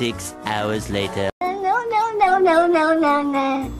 Six hours later. No, no, no, no, no, no, no.